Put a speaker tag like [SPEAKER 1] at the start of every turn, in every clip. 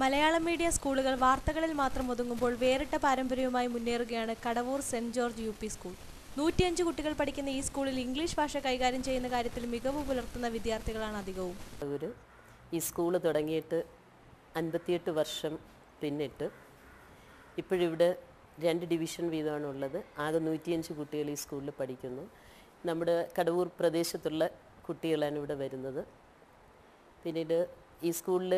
[SPEAKER 1] Malayalam media സ്കൂളുകൾ വാർത്തകളിൽ മാത്രം ഒതുങ്ങുമ്പോൾ വേറിട്ട പാരമ്പര്യവുമായി മുന്നേറുകയാണ് Kadavoor Saint George U P school. നൂറ്റിയഞ്ച് കുട്ടികൾ പഠിക്കുന്ന ഈ സ്കൂളിൽ ഇംഗ്ലീഷ് ഭാഷ കൈകാര്യം ചെയ്യുന്ന കാര്യത്തിൽ മികവ് പുലർത്തുന്ന വിദ്യാർത്ഥികളാണ് അധികവും.
[SPEAKER 2] ഒരു ഈ സ്കൂൾ തുടങ്ങിയിട്ട് അൻപത്തിയെട്ട് വർഷം പിന്നിട്ട് ഇപ്പോഴിവിടെ രണ്ട് ഡിവിഷൻ വീതമാണ് ഉള്ളത്. ആകെ നൂറ്റിയഞ്ച് കുട്ടികൾ ഈ സ്കൂളിൽ പഠിക്കുന്നു. നമ്മുടെ കടവൂർ പ്രദേശത്തുള്ള കുട്ടികളാണ് ഇവിടെ വരുന്നത്. പിന്നീട് ഈ സ്കൂളിൽ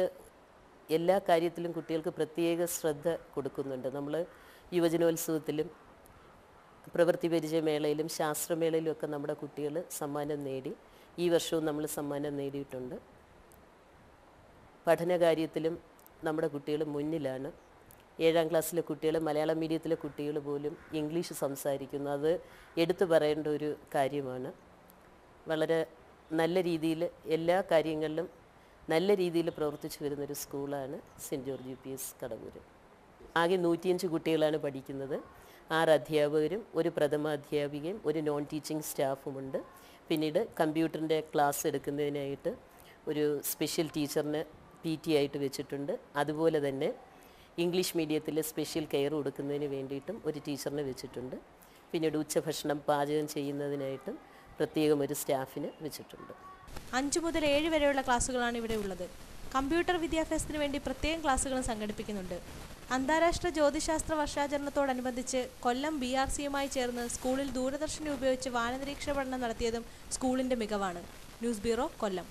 [SPEAKER 2] എല്ലാ കാര്യത്തിലും കുട്ടികൾക്ക് പ്രത്യേക ശ്രദ്ധ കൊടുക്കുന്നുണ്ട്. നമ്മൾ യുവജനോത്സവത്തിലും പ്രവൃത്തി പരിചയമേളയിലും ശാസ്ത്രമേളയിലും ഒക്കെ നമ്മുടെ കുട്ടികൾ സമ്മാനം നേടി. ഈ വർഷവും നമ്മൾ സമ്മാനം നേടിയിട്ടുണ്ട്. പഠനകാര്യത്തിലും നമ്മുടെ കുട്ടികൾ മുന്നിലാണ്. ഏഴാം ക്ലാസ്സിലെ കുട്ടികൾ മലയാളം മീഡിയത്തിലെ കുട്ടികൾ പോലും ഇംഗ്ലീഷ് സംസാരിക്കുന്നു. അത് എടുത്തു പറയേണ്ട ഒരു കാര്യമാണ്. വളരെ നല്ല രീതിയിൽ എല്ലാ കാര്യങ്ങളിലും നല്ല രീതിയിൽ പ്രവർത്തിച്ചു വരുന്നൊരു സ്കൂളാണ് Saint George U P S Kadavoor ആകെ നൂറ്റിയഞ്ച് കുട്ടികളാണ് പഠിക്കുന്നത്. ആറ് അധ്യാപകരും ഒരു പ്രഥമാധ്യാപികയും ഒരു നോൺ ടീച്ചിങ് സ്റ്റാഫുമുണ്ട് പിന്നീട് കമ്പ്യൂട്ടറിന്റെ ക്ലാസ് എടുക്കുന്നതിനായിട്ട് ഒരു സ്പെഷ്യൽ ടീച്ചറിന് പി ടി ആയിട്ട് വെച്ചിട്ടുണ്ട്. അതുപോലെ തന്നെ ഇംഗ്ലീഷ് മീഡിയത്തിൽ സ്പെഷ്യൽ കെയർ കൊടുക്കുന്നതിന് വേണ്ടിയിട്ടും ഒരു ടീച്ചറിനെ വെച്ചിട്ടുണ്ട്. പിന്നീട് ഉച്ചഭക്ഷണം പാചകം ചെയ്യുന്നതിനായിട്ടും പ്രത്യേകം ഒരു സ്റ്റാഫിന് വെച്ചിട്ടുണ്ട്.
[SPEAKER 1] അഞ്ചു മുതൽ ഏഴ് വരെയുള്ള ക്ലാസ്സുകളാണ് ഇവിടെ ഉള്ളത്. കമ്പ്യൂട്ടർ വിദ്യാഭ്യാസത്തിന് വേണ്ടി പ്രത്യേകം ക്ലാസ്സുകളും സംഘടിപ്പിക്കുന്നുണ്ട്. അന്താരാഷ്ട്ര ജ്യോതിശാസ്ത്ര വർഷാചരണത്തോടനുബന്ധിച്ച് കൊല്ലം ബി ആർ സിയുമായി ചേർന്ന് സ്കൂളിൽ ദൂരദർശനം ഉപയോഗിച്ച് വാനനിരീക്ഷണ പഠനം നടത്തിയതും സ്കൂളിന്റെ മികവാണ്. News bureau Kollam.